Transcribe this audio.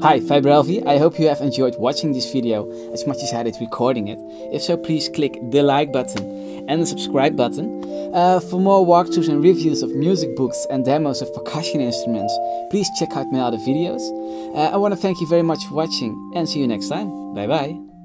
Hi, Vibralph. I hope you have enjoyed watching this video as much as I did recording it. If so, please click the like button and the subscribe button. Uh, for more walkthroughs and reviews of music books and demos of percussion instruments, please check out my other videos. Uh, I want to thank you very much for watching and see you next time. Bye bye.